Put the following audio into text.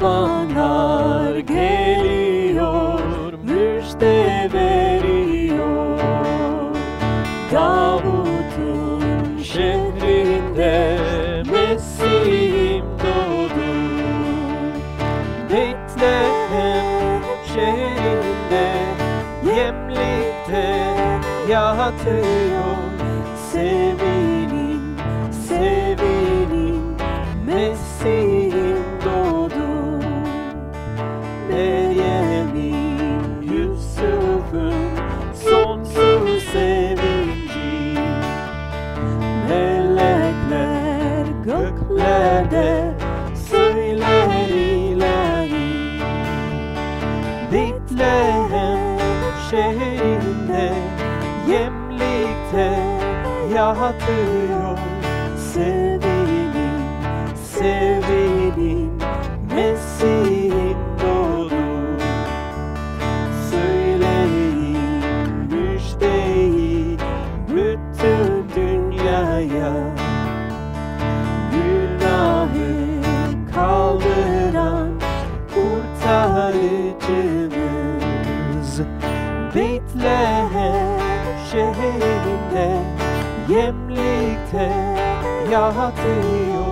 bahar geliyor müjde veriyor. Davut'un şehrinde Mesih'im doğdu Betlehem şehrinde Yemlikte yatıyor Sevinin, göklerde söyler ilahi Betlehem şehrinde Yemlikte yatıyor. Sevinin, sevinin Mesih'in doğdu Söyleyin müjdeyi bütün dünyaya kurtarıcımız Betlehem şehrinde Yemlikte yatıyor